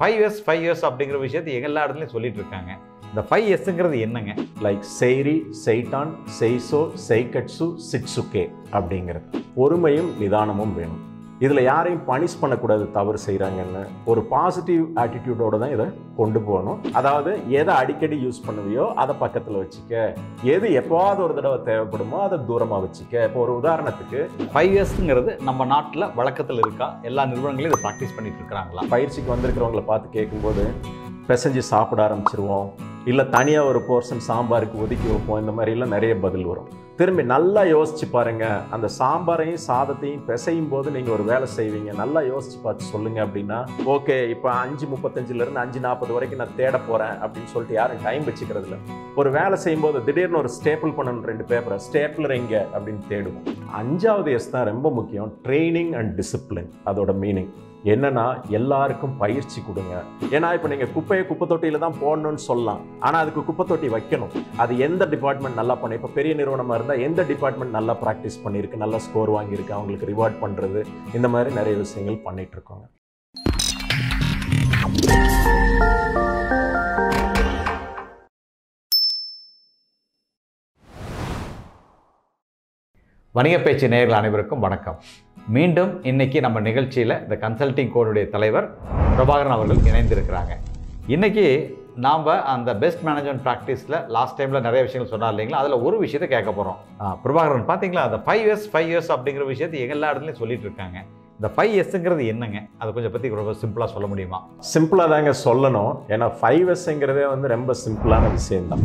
Five years five years அப்படிங்கிற விஷயத்தை எல்லா இடத்துலையும் சொல்லிட்டு இருக்காங்க. இந்த ஃபைவ் இயர்ஸுங்கிறது என்னங்க? லைக் செய்ரி செய்டான் செய்சோ செய்கட்சு சிக்ஸுகே அப்படிங்கிறது. பொறுமையும் நிதானமும் வேணும். இதில் யாரையும் பனிஷ் பண்ணக்கூடாது தவறு செய்கிறாங்கன்னு ஒரு பாசிட்டிவ் ஆட்டிடியூடோடு தான் இதை கொண்டு போகணும். அதாவது எதை அடிக்கடி யூஸ் பண்ணுவியோ அதை பக்கத்தில் வச்சுக்க. எது எப்போவாவது ஒரு தடவை தேவைப்படுமோ அதை தூரமாக வச்சுக்க. இப்போ ஒரு உதாரணத்துக்கு ஃபைவ் இயர்ஸுங்கிறது நம்ம நாட்டில் வழக்கத்தில் இருக்கா? எல்லா நிறுவனங்களையும் இதை ப்ராக்டிஸ் பண்ணிட்டு இருக்கிறாங்களா? பயிற்சிக்கு வந்திருக்கிறவங்கள பார்த்து கேட்கும்போது பிசைஞ்சு சாப்பிட ஆரம்பிச்சிருவோம். இல்லை தனியாக ஒரு போர்ஷன் சாம்பாருக்கு ஒதுக்கி வைப்போம். இந்த மாதிரிலாம் நிறைய பதில் வரும். திரும்பி நல்லா யோசிச்சு பாருங்க. அந்த சாம்பாரையும் சாதத்தையும் பிசையும் போது நீங்கள் ஒரு வேலை செய்வீங்க. நல்லா யோசிச்சு பார்த்து சொல்லுங்க அப்படின்னா ஓகே இப்போ அஞ்சு முப்பத்தஞ்சுலேருந்து அஞ்சு நாற்பது வரைக்கும் நான் தேட போகிறேன் அப்படின்னு சொல்லிட்டு யாரும் டைம் வச்சுக்கிறது இல்லை ஒரு வேலை செய்யும்போது திடீர்னு ஒரு ஸ்டேப்பிள் பண்ணணும் ரெண்டு பேப்பரை ஸ்டேப்லர் எங்கே? அப்படின்னு தேடுவோம். அஞ்சாவது எஸ் தான் ரொம்ப முக்கியம். ட்ரைனிங் அண்ட் டிசிப்ளின் அதோட மீனிங் என்னன்னா எல்லாருக்கும் பயிற்சி கொடுங்க. ஏன்னா இப்போ நீங்கள் குப்பையை குப்பை தொட்டியில் தான் போடணும்னு சொல்லலாம். ஆனால் அதுக்கு குப்பை தொட்டி வைக்கணும். அது எந்த டிபார்ட்மெண்ட் நல்லா பண்ணி இப்போ பெரிய நிறுவனமாக இருந்தால் எந்த டிபார்ட்மெண்ட் நல்லா ப்ராக்டிஸ் பண்ணியிருக்கு நல்லா ஸ்கோர் வாங்கியிருக்கு அவங்களுக்கு ரிவார்ட் பண்ணுறது இந்த மாதிரி நிறைய விஷயங்கள் பண்ணிகிட்ருக்கோங்க வணிக பேச்சு நேயர்கள் அனைவருக்கும் வணக்கம். மீண்டும் இன்னைக்கு நம்ம நிகழ்ச்சியில் இந்த கன்சல்டிங் கோடுடைய தலைவர் பிரபாகரன் அவர்கள் இணைந்திருக்கிறாங்க. இன்னைக்கு நாம் அந்த பெஸ்ட் மேனேஜ்மெண்ட் ப்ராக்டிஸில் லாஸ்ட் டைமில் நிறைய விஷயங்கள் சொன்னார் இல்லைங்களா? அதில் ஒரு விஷயத்தை கேட்க போகிறோம் பிரபாகரன் பார்த்தீங்களா அந்த ஃபைவ் இயர்ஸ் ஃபைவ் இயர்ஸ் அப்படிங்கிற விஷயத்தை எல்லா இடத்துலையும் சொல்லிட்டு இருக்காங்க. இந்த ஃபைவ் இயர்ஸுங்கிறது என்னங்க? அதை கொஞ்சம் பற்றி ரொம்ப சிம்பிளாக சொல்ல முடியுமா? சிம்பிளாக தாங்க சொல்லணும். ஏன்னா ஃபைவ் எஸ்ங்கிறதே வந்து ரொம்ப சிம்பிளான விஷயம்தான்.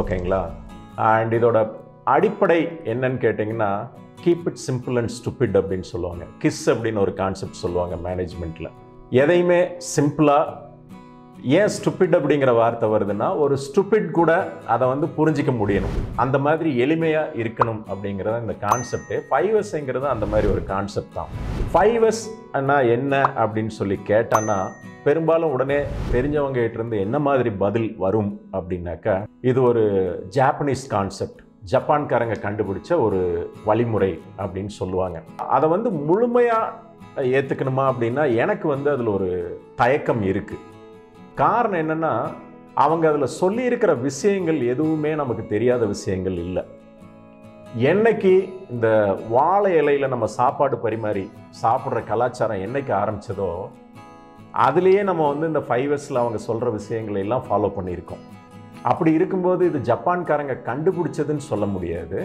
ஓகேங்களா அண்ட் இதோட அடிப்படை என்னன்னு கேட்டிங்கன்னா keep it simple and stupid அப்படின்னு சொல்லுவாங்க. கிஸ் அப்படின்னு ஒரு கான்செப்ட் சொல்லுவாங்க மேனேஜ்மெண்ட்டில் எதையுமே சிம்பிளாக ஏன் ஸ்டூபிட் அப்படிங்கிற வார்த்தை வருதுன்னா ஒரு ஸ்டூபிட் கூட அதை வந்து புரிஞ்சிக்க முடியணும். அந்த மாதிரி எளிமையாக இருக்கணும் அப்படிங்கிறத இந்த கான்செப்ட்டு ஃபைவ் எஸ்ங்கிறது அந்த மாதிரி ஒரு கான்செப்ட் தான். ஃபைவ் எஸ் அண்ணா என்ன அப்படின்னு சொல்லி கேட்டான்னா பெரும்பாலும் உடனே தெரிஞ்சவங்க கிட்டேருந்து என்ன மாதிரி பதில் வரும் அப்படின்னாக்கா இது ஒரு ஜாப்பனீஸ் கான்செப்ட் ஜப்பான்காரங்க கண்டுபிடிச்ச ஒரு வழிமுறை அப்படின்னு சொல்லுவாங்க. அதை வந்து முழுமையாக ஏற்றுக்கணுமா அப்படின்னா எனக்கு வந்து அதில் ஒரு தயக்கம் இருக்குது காரணம் என்னென்னா அவங்க அதில் சொல்லியிருக்கிற விஷயங்கள் எதுவுமே நமக்கு தெரியாத விஷயங்கள் இல்லை. என்னைக்கு இந்த வாழை இலையில் நம்ம சாப்பாடு பரிமாறி சாப்பிட்ற கலாச்சாரம் என்னைக்கு ஆரம்பிச்சதோ அதுலேயே நம்ம வந்து இந்த ஃபைவ் இயர்ஸில் அவங்க சொல்கிற விஷயங்களை எல்லாம் ஃபாலோ பண்ணியிருக்கோம். அப்படி இருக்கும்போது இது ஜப்பான்காரங்க கண்டுபிடிச்சதுன்னு சொல்ல முடியாது.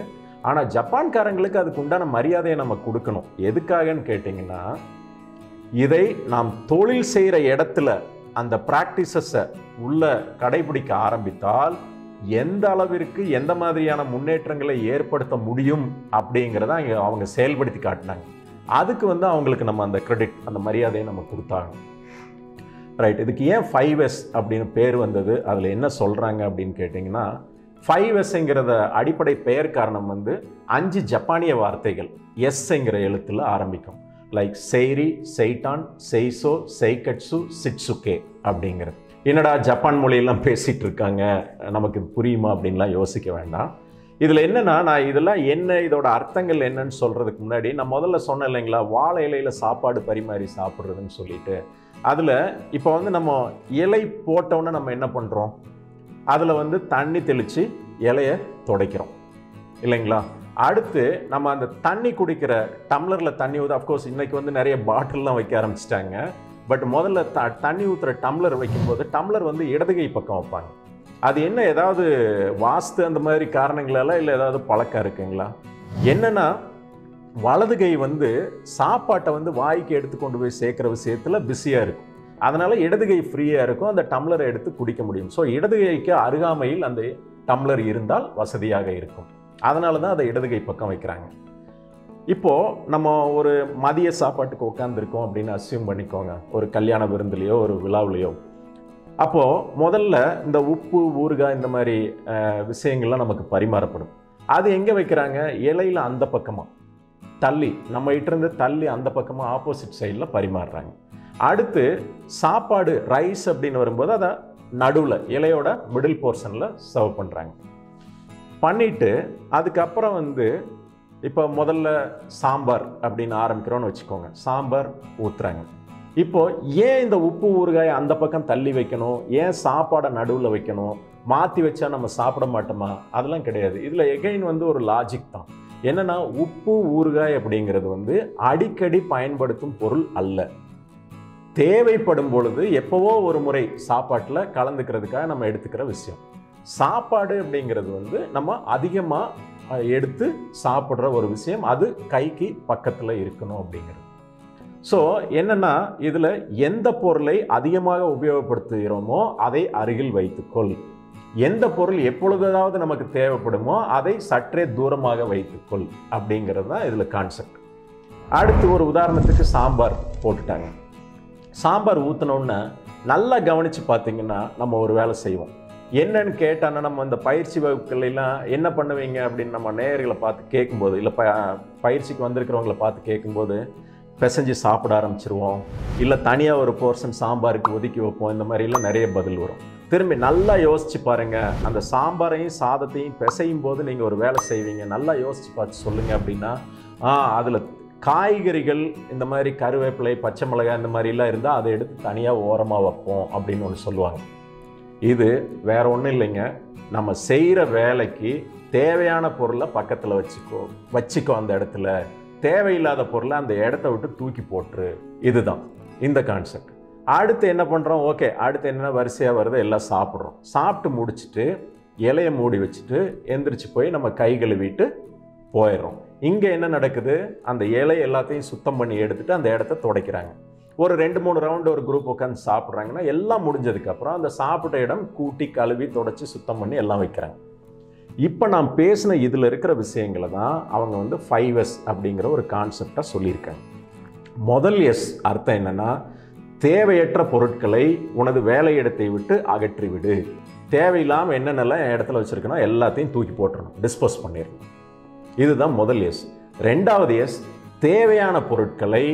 ஆனால் ஜப்பான்காரங்களுக்கு அதுக்கு உண்டான மரியாதையை நம்ம கொடுக்கணும். எதுக்காகன்னு கேட்டிங்கன்னா இதை நாம் தொழில் செய்கிற இடத்துல அந்த ப்ராக்டிசஸை உள்ள கடைபிடிக்க ஆரம்பித்தால் எந்த அளவிற்கு எந்த மாதிரியான முன்னேற்றங்களை ஏற்படுத்த முடியும் அப்படிங்கிறத இங்கே அவங்க செயல்படுத்தி காட்டினாங்க. அதுக்கு வந்து அவங்களுக்கு நம்ம அந்த கிரெடிட் அந்த மரியாதையை நம்ம கொடுத்தாங்க ரைட் இதுக்கு ஏன் ஃபைவ் எஸ் அப்படின்னு பேர் வந்தது? அதில் என்ன சொல்கிறாங்க அப்படின்னு கேட்டிங்கன்னா ஃபைவ் எஸ்ங்கிறத அடிப்படை பெயர் காரணம் வந்து அஞ்சு ஜப்பானிய வார்த்தைகள். எஸ்ங்கிற எழுத்தில் ஆரம்பிக்கும். லைக் செய்ரி செய்டான் செய்சோ செய்கட்சு சிட்சுகே அப்படிங்கிறது. என்னடா ஜப்பான் மொழியெல்லாம் பேசிகிட்டு இருக்காங்க? நமக்கு இது புரியுமா அப்படின்லாம் யோசிக்க வேண்டாம். இதில் என்னென்னா நான் இதெல்லாம் என்ன இதோட அர்த்தங்கள் என்னன்னு சொல்கிறதுக்கு முன்னாடி நான் முதல்ல சொன்னேன் இல்லைங்களா வாழை இலையில் சாப்பாடு பரிமாறி சாப்பிட்றதுன்னு சொல்லிட்டு. அதில் இப்போ வந்து நம்ம இலை போட்டோன்னே நம்ம என்ன பண்ணுறோம் அதில் வந்து தண்ணி தெளித்து இலையை துடைக்கிறோம். இல்லைங்களா? அடுத்து நம்ம அந்த தண்ணி குடிக்கிற டம்ளரில் தண்ணி ஊற்ற அஃப்கோர்ஸ் இன்றைக்கி வந்து நிறைய பாட்டில்லாம் வைக்க ஆரம்பிச்சிட்டாங்க. பட் முதல்ல த தண்ணி ஊற்றுற டம்ளர் வைக்கும்போது டம்ளர் வந்து இடதுகை பக்கம் வைப்பாங்க. அது என்ன ஏதாவது வாஸ்து அந்த மாதிரி காரணங்களால இல்லை ஏதாவது பழக்கம் இருக்குங்களா? என்னென்னா வலது கை வந்து சாப்பாட்டை வந்து வாய்க்கு எடுத்து கொண்டு போய் சேர்க்குற விஷயத்தில் பிஸியாக இருக்கும். அதனால் இடது கை ஃப்ரீயாக இருக்கும். அந்த டம்ளரை எடுத்து குடிக்க முடியும். ஸோ இடது கைக்கு அருகாமையில் அந்த டம்ளர் இருந்தால் வசதியாக இருக்கும். அதனால தான் அதை இடது கை பக்கம் வைக்கிறாங்க. இப்போது நம்ம ஒரு மதிய சாப்பாட்டுக்கு உட்காந்துருக்கோம் அப்படின்னு அசியூம் பண்ணிக்கோங்க. ஒரு கல்யாண விருந்துலையோ ஒரு விழாவிலையோ. அப்போது முதல்ல இந்த உப்பு ஊறுகாய் இந்த மாதிரி விஷயங்கள்லாம் நமக்கு பரிமாறப்படும். அது எங்கே வைக்கிறாங்க? இலையில் அந்த பக்கமாக தள்ளி நம்ம இருந்து தள்ளி அந்த பக்கமாக ஆப்போசிட் சைடில் பரிமாறுறாங்க. அடுத்து சாப்பாடு ரைஸ் அப்படின்னு வரும்போது அதை நடுவில் இலையோட மிடில் போர்ஷனில் சர்வ் பண்ணுறாங்க பண்ணிவிட்டு அதுக்கப்புறம் வந்து இப்போ முதல்ல சாம்பார் அப்படின்னு ஆரம்பிக்கிறோன்னு வச்சுக்கோங்க. சாம்பார் ஊற்றுறாங்க இப்போது ஏன் இந்த உப்பு ஊறுகாயை அந்த பக்கம் தள்ளி வைக்கணும்? ஏன் சாப்பாடை நடுவில் வைக்கணும்? மாற்றி வச்சா நம்ம சாப்பிட மாட்டோமா? அதெல்லாம் கிடையாது. இதில் எகைன் வந்து ஒரு லாஜிக் தான். என்னன்னா உப்பு ஊறுகாய் அப்படிங்கிறது வந்து அடிக்கடி பயன்படுத்தும் பொருள் அல்ல. தேவைப்படும் பொழுது எப்போவோ ஒரு முறை சாப்பாட்டில் கலந்துக்கிறதுக்காக நம்ம எடுத்துக்கிற விஷயம். சாப்பாடு அப்படிங்கிறது வந்து நம்ம அதிகமாக எடுத்து சாப்பிட்ற ஒரு விஷயம். அது கைக்கு பக்கத்தில் இருக்கணும் அப்படிங்கிறது. ஸோ என்னென்னா இதில் எந்த பொருளை அதிகமாக உபயோகப்படுத்துகிறோமோ அதை அருகில் வைத்துக்கொள். எந்த பொருள் எப்பொழுதாவது நமக்கு தேவைப்படுமோ அதை சற்றே தூரமாக வைத்துக்கொள் அப்படிங்கிறது தான் இதில் கான்செப்ட் அடுத்து ஒரு உதாரணத்துக்கு சாம்பார் போட்டுட்டாங்க. சாம்பார் ஊற்றினோன்னே நல்லா கவனித்து பார்த்தீங்கன்னா நம்ம ஒரு வேலை செய்வோம். என்னன்னு கேட்டான்னா நம்ம இந்த பயிற்சி வகுப்புகளெல்லாம் என்ன பண்ணுவீங்க அப்படின்னு நம்ம நேயர்களை பார்த்து கேட்கும்போது இல்லை ப பயிற்சிக்கு வந்திருக்கிறவங்கள பார்த்து கேட்கும்போது பிசைஞ்சு சாப்பிட ஆரம்பிச்சிருவோம். இல்லை தனியாக ஒரு போர்ஷன் சாம்பாருக்கு ஒதுக்கி வைப்போம். இந்த மாதிரிலாம் நிறைய பதில் வரும். திரும்பி நல்லா யோசிச்சு பாருங்க. அந்த சாம்பாரையும் சாதத்தையும் பிசையும் போது நீங்கள் ஒரு வேலை செய்வீங்க. நல்லா யோசிச்சு பார்த்து சொல்லுங்க அப்படின்னா அதில் காய்கறிகள் இந்த மாதிரி கருவேப்பிலை பச்சை மிளகாய் இந்த மாதிரிலாம் இருந்தால் அதை எடுத்து தனியாக ஓரமாக வைப்போம் அப்படின்னு ஒன்று சொல்லுவாங்க. இது வேற ஒன்றும் இல்லைங்க. நம்ம செய்கிற வேலைக்கு தேவையான பொருளை பக்கத்தில் வச்சுக்கோ வச்சுக்கோ அந்த இடத்துல. தேவையில்லாத பொருளை அந்த இடத்த விட்டு தூக்கி போட்டுரு. இதுதான். இந்த கான்செப்ட் அடுத்து என்ன பண்ணுறோம் ஓகே அடுத்து என்ன வரிசையாக வருது எல்லாம் சாப்பிட்றோம். சாப்பிட்டு முடிச்சுட்டு இலையை மூடி வச்சுட்டு எந்திரிச்சு போய் நம்ம கை கழுவிட்டு போயிடுறோம். இங்கே என்ன நடக்குது? அந்த இலை எல்லாத்தையும் சுத்தம் பண்ணி எடுத்துட்டு அந்த இடத்த துடைக்கிறாங்க. ஒரு ரெண்டு மூணு ரவுண்டு ஒரு குரூப் உட்காந்து சாப்பிட்றாங்கன்னா எல்லாம் முடிஞ்சதுக்கப்புறம் அந்த சாப்பிட்ட இடம் கூட்டி கழுவி தொடச்சி சுத்தம் பண்ணி எல்லாம் வைக்கிறாங்க. இப்போ நான் பேசின இதில் இருக்கிற விஷயங்களை தான் அவங்க வந்து ஃபைவ் எஸ் அப்படிங்கிற ஒரு கான்செப்டாக சொல்லியிருக்காங்க. முதல் எஸ் அர்த்தம் என்னன்னா தேவையற்ற பொருட்களை உனது வேலையிடத்தை விட்டு அகற்றிவிடு. தேவையில்லாமல் என்னென்னலாம் என் இடத்துல வச்சுருக்கணும் எல்லாத்தையும் தூக்கி போட்டுடணும் டிஸ்போஸ் பண்ணிடணும். இதுதான் முதல் எஸ் ரெண்டாவது எஸ் தேவையான பொருட்களை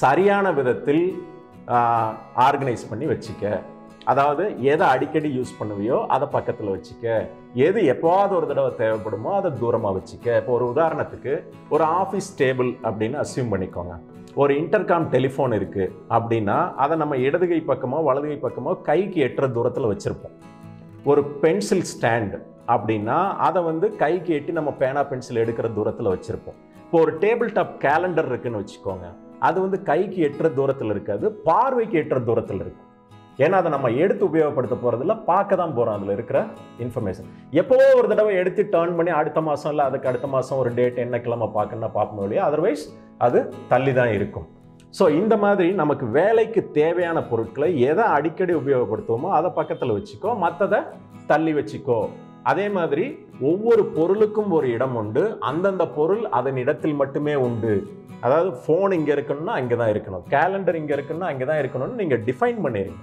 சரியான விதத்தில் ஆர்கனைஸ் பண்ணி வச்சுக்க. அதாவது எதை அடிக்கடி யூஸ் பண்ணுவியோ அதை பக்கத்தில் வச்சுக்க. எது எப்போவாவது ஒரு தடவை தேவைப்படுமோ அதை தூரமாக வச்சுக்க. இப்போ ஒரு உதாரணத்துக்கு ஒரு ஆஃபீஸ் டேபிள் அப்படின்னு அசியூம் பண்ணிக்கோங்க. ஒரு இன்டர்காம் டெலிஃபோன் இருக்குது அப்படின்னா அதை நம்ம இடதுகை பக்கமோ வலதுகை பக்கமோ கைக்கு எட்டுற தூரத்தில் வச்சுருப்போம். ஒரு பென்சில் ஸ்டாண்டு அப்படின்னா அதை வந்து கைக்கு எட்டி நம்ம பேனா பென்சில் எடுக்கிற தூரத்தில் வச்சுருப்போம். இப்போ ஒரு டேபிள் டாப் கேலண்டர் இருக்குன்னு வச்சுக்கோங்க. அது வந்து கைக்கு எட்டுற தூரத்தில் இருக்காது பார்வைக்கு எட்டுற தூரத்தில் இருக்கும். ஏன்னா அதை நம்ம எடுத்து உபயோகப்படுத்த போகிறதில்ல பார்க்க தான் போகிறோம் அதில் இருக்கிற இன்ஃபர்மேஷன் எப்போவோ ஒரு தடவை எடுத்து டேர்ன் பண்ணி அடுத்த மாதம் இல்லை அதுக்கு அடுத்த மாதம் ஒரு டேட் என்ன கிழமை பார்க்கணும்னா பார்க்கணும் இல்லையா? அதர்வைஸ் அது தள்ளி தான் இருக்கும். ஸோ இந்த மாதிரி நமக்கு வேலைக்கு தேவையான பொருட்களை எதை அடிக்கடி உபயோகப்படுத்துவோமோ அதை பக்கத்தில் வச்சுக்கோ மற்றதை தள்ளி வச்சுக்கோ. அதே மாதிரி ஒவ்வொரு பொருளுக்கும் ஒரு இடம் உண்டு. அந்தந்த பொருள் அதன் இடத்தில் மட்டுமே உண்டு. அதாவது ஃபோன் இங்கே இருக்கணும்னா அங்கே தான் இருக்கணும். கேலண்டர் இங்கே இருக்கணும்னா அங்கே தான் இருக்கணும்னு நீங்கள் டிஃபைன் பண்ணிடுங்க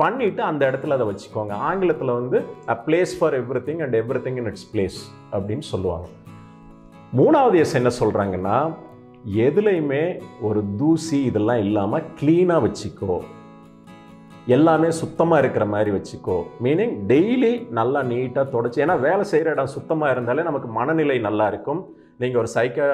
பண்ணிவிட்டு அந்த இடத்துல அதை வச்சுக்கோங்க. ஆங்கிலத்தில் வந்து a place for everything and everything in its place அப்படின்னு சொல்லுவாங்க. மூணாவது எஸ் என்ன சொல்கிறாங்கன்னா எதுலையுமே ஒரு தூசி இதெல்லாம் இல்லாமல் க்ளீனாக வச்சுக்கோ. எல்லாமே சுத்தமாக இருக்கிற மாதிரி வச்சுக்கோ. மீனிங் டெய்லி நல்லா நீட்டாக தொடச்சி ஏன்னா வேலை செய்கிற இடம் சுத்தமாக இருந்தாலே நமக்கு மனநிலை நல்லா இருக்கும். நீங்கள் ஒரு சைக்கா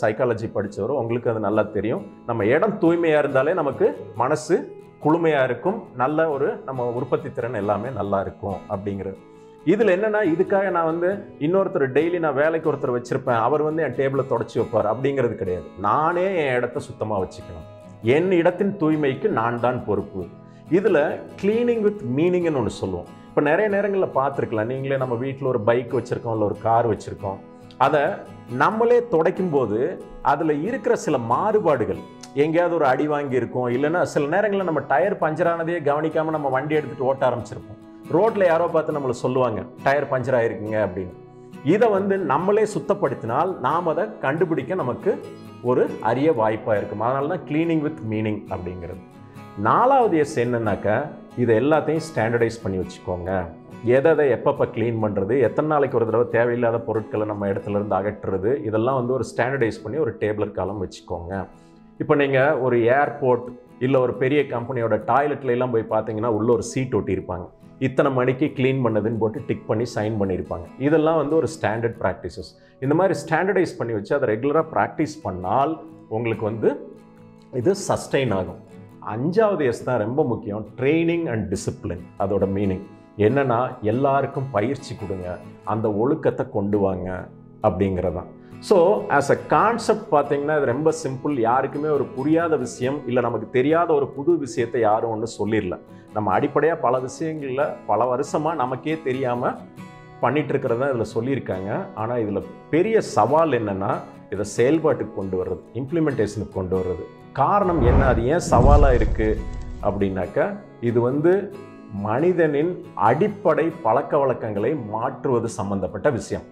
சைக்காலஜி படித்தவரோ உங்களுக்கு அது நல்லா தெரியும். நம்ம இடம் தூய்மையாக இருந்தாலே நமக்கு மனசு குளுமையாக இருக்கும் நல்ல ஒரு நம்ம உற்பத்தி திறன் எல்லாமே நல்லா இருக்கும் அப்படிங்கிறது இதில் என்னென்னா இதுக்காக நான் வந்து இன்னொருத்தர் டெய்லி நான் வேலைக்கு ஒருத்தர் வச்சுருப்பேன் அவர் வந்து என் டேபிளை தொடச்சி வைப்பார் அப்படிங்கிறது கிடையாது. நானே என் இடத்த சுத்தமாக வச்சுக்கணும். என் இடத்தின் தூய்மைக்கு நான் தான் பொறுப்பு. இதில் க்ளீனிங் வித் மீனிங்னு ஒன்று சொல்லுவோம். இப்போ நிறைய நேரங்களில் பார்த்துருக்கலாம். நீங்களே நம்ம வீட்டில் ஒரு பைக் வச்சுருக்கோம் இல்லை ஒரு கார் வச்சுருக்கோம். அதை நம்மளே துடைக்கும் போது அதில் இருக்கிற சில மாறுபாடுகள் எங்கேயாவது ஒரு அடி வாங்கியிருக்கோம் இல்லைன்னா சில நேரங்களில் நம்ம டயர் பஞ்சர் ஆனதையே கவனிக்காமல் நம்ம வண்டி எடுத்துகிட்டு ஓட்ட ஆரம்பிச்சிருப்போம். ரோட்டில் யாரோ பார்த்து நம்மளை சொல்லுவாங்க டயர் பஞ்சர் ஆகிருக்குங்க அப்படின்னு. இதை வந்து நம்மளே சுத்தப்படுத்தினால் நாம் அதை கண்டுபிடிக்க நமக்கு ஒரு அரிய வாய்ப்பாக இருக்கும். அதனால தான் க்ளீனிங் வித் மீனிங் அப்படிங்கிறது. நாலாவது எஸ் என்னன்னாக்கா இதை எல்லாத்தையும் ஸ்டாண்டர்டைஸ் பண்ணி வச்சுக்கோங்க. எதை எதை எப்பப்போ க்ளீன் பண்ணுறது எத்தனை நாளைக்கு ஒரு தடவை தேவையில்லாத பொருட்களை நம்ம இடத்துல இருந்து அகற்றுறது இதெல்லாம் வந்து ஒரு ஸ்டாண்டர்டைஸ் பண்ணி ஒரு டேபிளர் காலம் வச்சுக்கோங்க. இப்போ நீங்கள் ஒரு ஏர்போர்ட் இல்லை ஒரு பெரிய கம்பெனியோட டாய்லெட்ல எல்லாம் போய் பார்த்தீங்கன்னா உள்ள ஒரு சீட் ஒட்டியிருப்பாங்க. இத்தனை மணிக்கு க்ளீன் பண்ணதுன்னு போட்டு டிக் பண்ணி சைன் பண்ணியிருப்பாங்க. இதெல்லாம் வந்து ஒரு ஸ்டாண்டர்ட் ப்ராக்டிசஸ் இந்த மாதிரி ஸ்டாண்டர்டைஸ் பண்ணி வச்சு அதை ரெகுலராக ப்ராக்டிஸ் பண்ணால் உங்களுக்கு வந்து இது சஸ்டெயின் ஆகும். அஞ்சாவது எஸ் தான் ரொம்ப முக்கியம். ட்ரைனிங் அண்ட் டிசிப்ளின் அதோட மீனிங் என்னென்னா எல்லாருக்கும் பயிற்சி கொடுங்க. அந்த ஒழுக்கத்தை கொண்டு வாங்க அப்படிங்கிறதான். ஸோ ஆஸ் அ கான்செப்ட் பார்த்தீங்கன்னா இது ரொம்ப சிம்பிள் யாருக்குமே ஒரு புரியாத விஷயம் இல்லை நமக்கு தெரியாத ஒரு புது விஷயத்தை யாரும் ஒன்று சொல்லிடல. நம்ம அடிப்படையாக பல விஷயங்களில் பல வருஷமாக நமக்கே தெரியாமல் பண்ணிட்டு இருக்கிறதா இதில் சொல்லியிருக்காங்க. ஆனால் இதில் பெரிய சவால் என்னென்னா இதை செயல்பாட்டுக்கு கொண்டு வர்றது இம்ப்ளிமெண்டேஷனுக்கு கொண்டு வர்றது. காரணம் என்ன? அது ஏன் சவாலாக இருக்குது அப்படின்னாக்கா இது வந்து மனிதனின் அடிப்படை பழக்க வழக்கங்களை மாற்றுவது சம்பந்தப்பட்ட விஷயம்.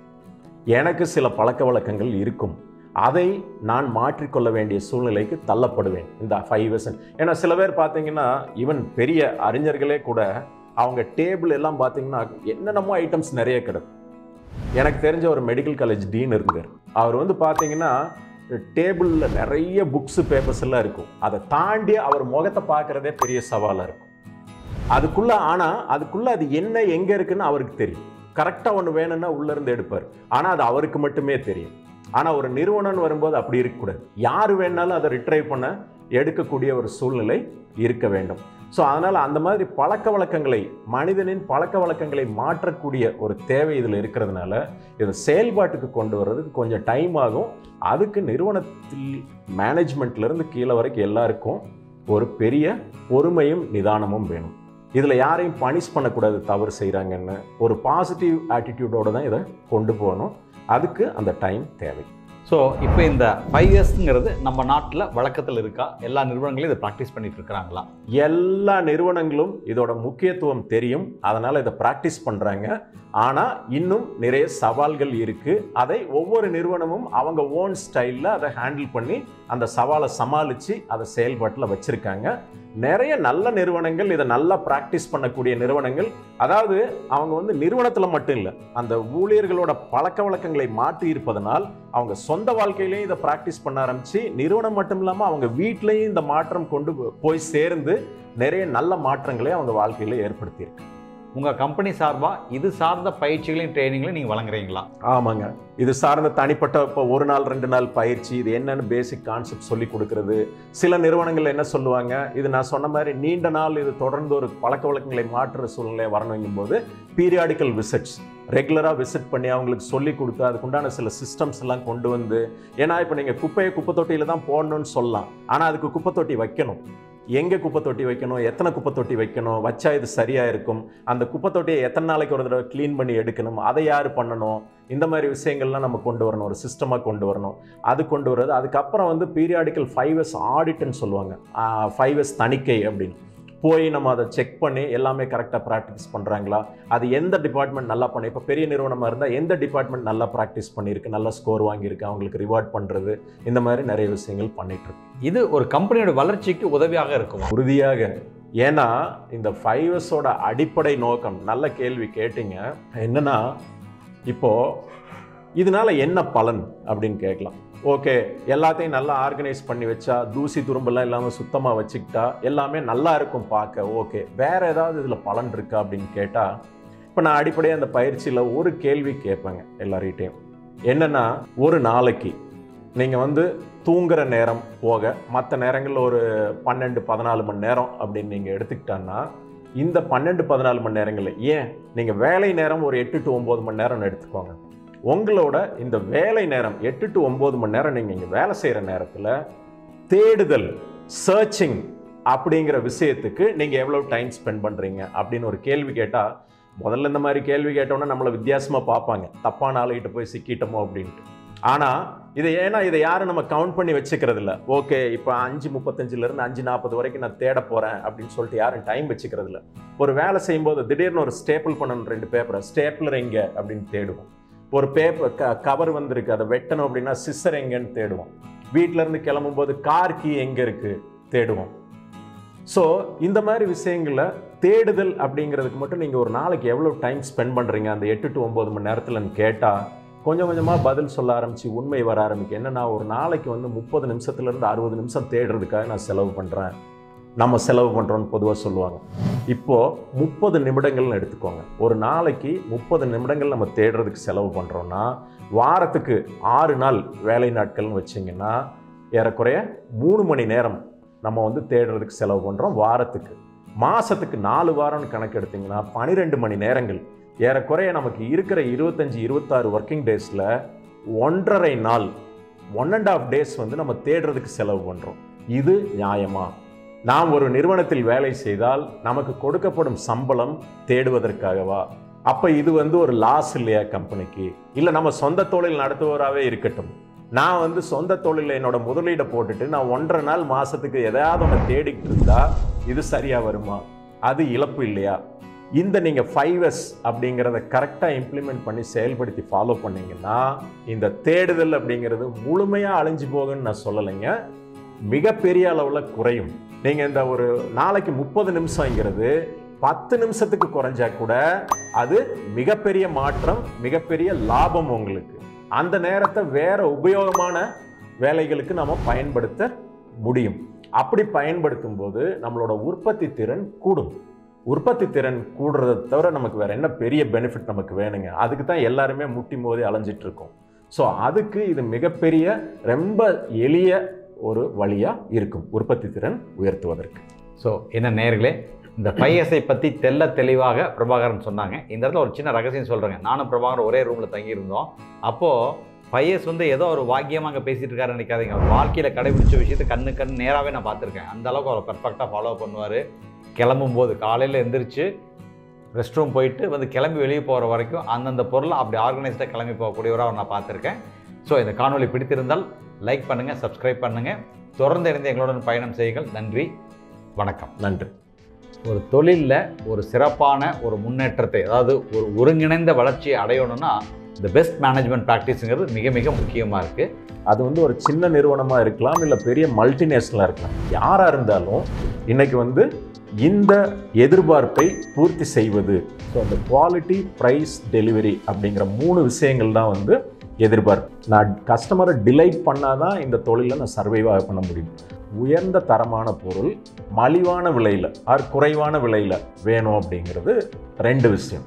எனக்கு சில பழக்க வழக்கங்கள் இருக்கும். அதை நான் மாற்றிக்கொள்ள வேண்டிய சூழ்நிலைக்கு தள்ளப்படுவேன். இந்த ஃபைவ் இயர்ஸ் ஏன்னா சில பேர் பார்த்தீங்கன்னா ஈவன் பெரிய அறிஞர்களே கூட அவங்க டேபிள் எல்லாம் பார்த்தீங்கன்னா என்னென்னமோ ஐட்டம்ஸ் நிறைய கிடக்கும். எனக்கு தெரிஞ்ச ஒரு மெடிக்கல் காலேஜ் டீன் இருந்தார். அவர் வந்து பார்த்தீங்கன்னா டேபிளில் நிறைய புக்ஸு பேப்பர்ஸ் எல்லாம் இருக்கும். அதை தாண்டி அவர் முகத்தை பார்க்குறதே பெரிய சவாலாக இருக்கும். அதுக்குள்ளே ஆனால் அதுக்குள்ளே அது என்ன எங்கே இருக்குன்னு அவருக்கு தெரியும். கரெக்டாக ஒன்று வேணும்னா உள்ளேருந்து எடுப்பார். ஆனால் அது அவருக்கு மட்டுமே தெரியும். ஆனால் ஒரு நிறுவனம்னு வரும்போது அப்படி இருக்கக்கூடாது. யார் வேணாலும் அதை ரிட்ரைவ் பண்ண எடுக்கக்கூடிய ஒரு சூழ்நிலை இருக்க வேண்டும். ஸோ அதனால் அந்த மாதிரி பழக்க வழக்கங்களை மனிதனின் பழக்க வழக்கங்களை மாற்றக்கூடிய ஒரு தேவை இதில் இருக்கிறதுனால இதை செயல்பாட்டுக்கு கொண்டு வர்றதுக்கு கொஞ்சம் டைம் ஆகும். அதுக்கு நிறுவனத்தில் மேனேஜ்மெண்ட்லேருந்து கீழே வரைக்கும் எல்லாருக்கும் ஒரு பெரிய பொறுமையும் நிதானமும் வேணும். இதில் யாரையும் பனிஷ் பண்ணக்கூடாது தவறு செய்கிறாங்கன்னு ஒரு பாசிட்டிவ் ஆட்டிடியூடோடு தான் இதை கொண்டு போகணும். அதுக்கு அந்த டைம் தேவை. ஸோ இப்போ இந்த ஃபைவ் இயர்ஸ்ங்கிறது நம்ம நாட்டில் வழக்கத்தில் இருக்கா? எல்லா நிறுவனங்களும் இதை ப்ராக்டிஸ் பண்ணிட்டு இருக்கிறாங்களா? எல்லா நிறுவனங்களும் இதோட முக்கியத்துவம் தெரியும். அதனால் இதை ப்ராக்டிஸ் பண்ணுறாங்க ஆனால் இன்னும் நிறைய சவால்கள் இருக்குது அதை ஒவ்வொரு நிறுவனமும் அவங்க ஓன் ஸ்டைலில் அதை ஹேண்டில் பண்ணி அந்த சவாலை சமாளித்து அதை செயல்பாட்டில் வச்சுருக்காங்க. நிறைய நல்ல நிறுவனங்கள் இதை நல்லா ப்ராக்டிஸ் பண்ணக்கூடிய நிறுவனங்கள். அதாவது அவங்க வந்து நிறுவனத்தில் மட்டும் இல்லை அந்த ஊழியர்களோட பழக்க வழக்கங்களை மாற்றி இருப்பதனால் அவங்க சொந்த வாழ்க்கையிலையும் இதை ப்ராக்டிஸ் பண்ண ஆரம்பித்து நிறுவனம் மட்டும் இல்லாமல் அவங்க வீட்லேயும் இந்த மாற்றம் கொண்டு போய் சேர்ந்து நிறைய நல்ல மாற்றங்களை அவங்க வாழ்க்கையில் ஏற்படுத்தியிருக்கு. உங்கள் கம்பெனி சார்பாக இது சார்ந்த பயிற்சிகளையும் ட்ரைனிங்களையும் நீங்கள் வழங்குறீங்களா? ஆமாங்க. இது சார்ந்த தனிப்பட்ட இப்போ ஒரு நாள் ரெண்டு நாள் பயிற்சி இது என்னென்னு பேசிக் கான்செப்ட் சொல்லி கொடுக்கறது. சில நிறுவனங்கள் என்ன சொல்லுவாங்க? இது நான் சொன்ன மாதிரி நீண்ட நாள் இது தொடர்ந்து ஒரு பழக்க வழக்கங்களை மாற்றுற சூழ்நிலை வரணுங்கும் போது பீரியாடிக்கல் விசிட்ஸ் ரெகுலராக விசிட் பண்ணி அவங்களுக்கு சொல்லி கொடுத்து அதுக்குண்டான சில சிஸ்டம்ஸ் எல்லாம் கொண்டு வந்து ஏன்னா இப்போ நீங்கள் குப்பையை குப்பை தொட்டியில் தான் போடணும்னு சொல்லலாம். ஆனால் அதுக்கு குப்பை தொட்டி வைக்கணும். எங்கே குப்பை தொட்டி வைக்கணும்? எத்தனை குப்பை தொட்டி வைக்கணும்? வச்சா இது சரியாக இருக்கும்? அந்த குப்பை தொட்டியை எத்தனை நாளைக்கு ஒரு தடவை க்ளீன் பண்ணி எடுக்கணும்? அதை யார் பண்ணணும்? இந்த மாதிரி விஷயங்கள்லாம் நம்ம கொண்டு வரணும். ஒரு சிஸ்டமாக கொண்டு வரணும். அது கொண்டு வர்றது. அதுக்கப்புறம் வந்து பீரியாடிக்கல் ஃபைவ் எஸ் ஆடிட்னு சொல்லுவாங்க. ஃபைவ் எஸ் தணிக்கை அப்படின்னு. போய் நம்ம அதை செக் பண்ணி எல்லாமே கரெக்டாக ப்ராக்டிஸ் பண்ணுறாங்களா அது எந்த டிபார்ட்மெண்ட் நல்லா பண்ணி இப்போ பெரிய நிறுவனமாக இருந்தால் எந்த டிபார்ட்மெண்ட் நல்லா ப்ராக்டிஸ் பண்ணியிருக்கு நல்லா ஸ்கோர் வாங்கியிருக்கு அவங்களுக்கு ரிவார்ட் பண்ணுறது இந்த மாதிரி நிறைய விஷயங்கள் பண்ணிட்டு இருக்கு இது ஒரு கம்பெனியோட வளர்ச்சிக்கு உதவியாக இருக்குமா? உறுதியாக. ஏன்னா இந்த ஃபைவஸோட அடிப்படை நோக்கம் நல்ல கேள்வி கேட்டீங்க. என்னன்னா இப்போ இதனால என்ன பலன் அப்படின்னு கேட்கலாம். ஓகே எல்லாத்தையும் நல்லா ஆர்கனைஸ் பண்ணி வச்சா தூசி துரும்பெல்லாம் இல்லாமல் சுத்தமாக வச்சுக்கிட்டா எல்லாமே நல்லா இருக்கும் பார்க்க. ஓகே வேறு ஏதாவது இதில் பலன் இருக்கா அப்படின்னு கேட்டால் இப்போ நான் அடிப்படையாக அந்த பயிற்சியில் ஒரு கேள்வி கேட்பேங்க எல்லார்கிட்டையும். என்னென்னா ஒரு நாளைக்கு நீங்கள் வந்து தூங்குற நேரம் போக மற்ற நேரங்களில் ஒரு பன்னெண்டு பதினாலு மணி நேரம் அப்படின்னு நீங்கள் எடுத்துக்கிட்டான்னா இந்த பன்னெண்டு பதினாலு மணி நேரங்களில் ஏன்? நீங்கள் வேலை நேரம் ஒரு எட்டு டு ஒம்பது மணி நேரம்னு எடுத்துக்கோங்க. உங்களோட இந்த வேலை நேரம் எட்டு டு ஒம்பது மணி நேரம் நீங்கள் இங்கே வேலை செய்கிற நேரத்தில் தேடுதல் சர்ச்சிங் அப்படிங்கிற விஷயத்துக்கு நீங்கள் எவ்வளோ டைம் ஸ்பெண்ட் பண்ணுறீங்க அப்படின்னு ஒரு கேள்வி கேட்டால் முதல்ல இந்த மாதிரி கேள்வி கேட்டோன்னா நம்மளை வித்தியாசமாக பார்ப்பாங்க. தப்பான ஆளுகிட்ட போய் சிக்கிட்டோமோ அப்படின்ட்டு. ஆனால் இதை ஏன்னா இதை யாரும் நம்ம கவுண்ட் பண்ணி வச்சுக்கிறது இல்லை. ஓகே இப்போ அஞ்சு முப்பத்தஞ்சுலேருந்து அஞ்சு நாற்பது வரைக்கும் நான் தேட போகிறேன் அப்படின்னு சொல்லிட்டு யாரும் டைம் வச்சுக்கிறது இல்லை. ஒரு வேலை செய்யும்போது திடீர்னு ஒரு ஸ்டேப்பிள் பண்ணணும் ரெண்டு பேப்பரை ஸ்டேப்லர் எங்கே அப்படின்னு தேடுவோம். ஒரு பேப்பர் க கவர் வந்திருக்கு. அதை வெட்டணும் அப்படின்னா சிஸ்டர் எங்கேன்னு தேடுவோம். வீட்டிலேருந்து இருந்து கிளம்பும்போது கார் கீ எங்கே இருக்குது தேடுவோம். ஸோ இந்த மாதிரி விஷயங்களில் தேடுதல் அப்படிங்கிறதுக்கு மட்டும் நீங்கள் ஒரு நாளைக்கு எவ்வளோ டைம் ஸ்பெண்ட் பண்ணுறீங்க அந்த எட்டு டு ஒம்பது மணி நேரத்தில்னு கேட்டால் கொஞ்சம் கொஞ்சமாக பதில் சொல்ல ஆரம்பித்து உண்மை வர ஆரம்பிக்கும். என்னன்னா ஒரு நாளைக்கு வந்து முப்பது நிமிஷத்துலேருந்து அறுபது நிமிஷம் தேடுறதுக்காக நான் செலவு பண்ணுறேன் நம்ம செலவு பண்ணுறோன்னு பொதுவாக சொல்லுவாங்க. இப்போது முப்பது நிமிடங்கள்னு எடுத்துக்கோங்க. ஒரு நாளைக்கு முப்பது நிமிடங்கள் நம்ம தேடுறதுக்கு செலவு பண்ணுறோன்னா வாரத்துக்கு ஆறு நாள் வேலை நாட்கள்னு வச்சிங்கன்னா ஏறக்குறைய மூணு மணி நேரம் நம்ம வந்து தேடுறதுக்கு செலவு பண்ணுறோம் வாரத்துக்கு. மாதத்துக்கு நாலு வாரம்னு கணக்கு எடுத்திங்கன்னா பன்னிரெண்டு மணி நேரங்கள். ஏறக்குறைய நமக்கு இருக்கிற இருபத்தஞ்சி இருபத்தாறு ஒர்க்கிங் டேஸில் ஒன்றரை நாள் ஒன் அண்ட் ஆஃப் டேஸ் வந்து நம்ம தேடுறதுக்கு செலவு பண்ணுறோம் இது நியாயமா? நாம் ஒரு நிறுவனத்தில் வேலை செய்தால் நமக்கு கொடுக்கப்படும் சம்பளம் தேடுவதற்காகவா? அப்போ இது வந்து ஒரு லாஸ் இல்லையா கம்பெனிக்கு இல்லை நம்ம சொந்த தொழில் நடத்துவராகவே இருக்கட்டும். நான் வந்து சொந்த தொழிலில் என்னோட முதலீடை போட்டுட்டு நான் ஒன்றரை நாள் மாதத்துக்கு எதையாவது ஒன்று தேடிக்கிட்டு இருந்தால் இது சரியாக வருமா? அது இழப்பு இல்லையா? இந்த நீங்கள் ஃபைவ் எஸ் அப்படிங்கிறத கரெக்டாக இம்ப்ளிமெண்ட் பண்ணி செயல்படுத்தி ஃபாலோ பண்ணீங்கன்னா இந்த தேடுதல் அப்படிங்கிறது முழுமையாக அழிஞ்சு போகுன்னு நான் சொல்லலைங்க. மிகப்பெரிய அளவில் குறையும். நீங்கள் இந்த ஒரு நாளைக்கு முப்பது நிமிஷங்கிறது பத்து நிமிஷத்துக்கு குறைஞ்சா கூட அது மிகப்பெரிய மாற்றம் மிகப்பெரிய லாபம் உங்களுக்கு. அந்த நேரத்தை வேற உபயோகமான வேலைகளுக்கு நம்ம பயன்படுத்த முடியும். அப்படி பயன்படுத்தும் போது நம்மளோட உற்பத்தி திறன் கூடும். உற்பத்தி திறன் கூடுறதை தவிர நமக்கு வேற என்ன பெரிய பெனிஃபிட் நமக்கு வேணுங்க? அதுக்கு தான் எல்லாருமே முட்டி மோதி அலைஞ்சிட்டு இருக்கோம். ஸோ அதுக்கு இது மிகப்பெரிய ரொம்ப எளிய ஒரு வழியாக இருக்கும். உற்பத்தி திறன் உயர்த்துவதற்கு. ஸோ என்ன நேர்களே இந்த ஃபைஎஸ்ஐ பற்றி தெல்ல தெளிவாக பிரபாகரன் சொன்னாங்க. இந்த இடத்துல ஒரு சின்ன ரகசியம் சொல்கிறேங்க நானும் பிரபாகரன் ஒரே ரூமில் தங்கியிருந்தோம். அப்போது ஃபைஎஸ் வந்து ஏதோ ஒரு வாக்கியமாக அங்கே பேசிகிட்டு இருக்காரு நினைக்காதீங்க. அவர் வாழ்க்கையில் கடைபிடிச்ச விஷயத்தை கண்ணு கண் நேராகவே நான் பார்த்துருக்கேன். அந்த அளவுக்கு அவர் பர்ஃபெக்டாக ஃபாலோ பண்ணுவார். கிளம்பும் போது காலையில் எந்திரிச்சு ரெஸ்ட் ரூம் போயிட்டு வந்து கிளம்பி வெளியே போகிற வரைக்கும் அந்தந்த பொருளை அப்படி ஆர்கனைஸ்டாக கிளம்பி போகக்கூடியவராக நான் பார்த்துருக்கேன். ஸோ இந்த காணொளி பிடித்திருந்தால் லைக் பண்ணுங்கள் சப்ஸ்கிரைப் பண்ணுங்கள் தொடர்ந்து இணைந்து எங்களுடன் பயணம் செய்யுங்கள். நன்றி வணக்கம். நன்றி. ஒரு தொழிலில் ஒரு சிறப்பான ஒரு முன்னேற்றத்தை அதாவது ஒரு ஒருங்கிணைந்த வளர்ச்சியை அடையணும்னா இந்த பெஸ்ட் மேனேஜ்மெண்ட் ப்ராக்டிஸுங்கிறது மிக மிக முக்கியமாக இருக்குது அது வந்து ஒரு சின்ன நிறுவனமாக இருக்கலாம் இல்லை பெரிய மல்டிநேஷனலாக இருக்கலாம். யாராக இருந்தாலும் இன்னைக்கு வந்து இந்த எதிர்பார்ப்பை பூர்த்தி செய்வது. ஸோ அந்த குவாலிட்டி ப்ரைஸ் டெலிவரி அப்படிங்கிற மூணு விஷயங்கள் தான் வந்து எதிர்பார்ப்பு. நான் கஸ்டமரை டிலைட் பண்ணாதான் இந்த தொழிலில் நான் சர்வைவாக பண்ண முடியும். உயர்ந்த தரமான பொருள் மலிவான விலையில் ஆர் குறைவான விலையில் வேணும் அப்படிங்கிறது ரெண்டு விஷயம்.